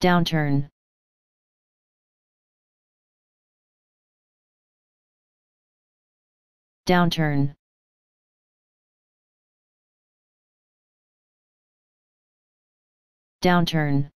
downturn. Downturn. Downturn.